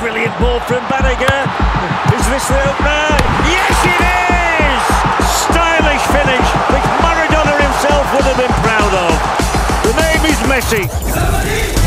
brilliant ball from Banega. Is this the opener? Yes, it is! Stylish finish, which Maradona himself would have been proud of. The name is Messi.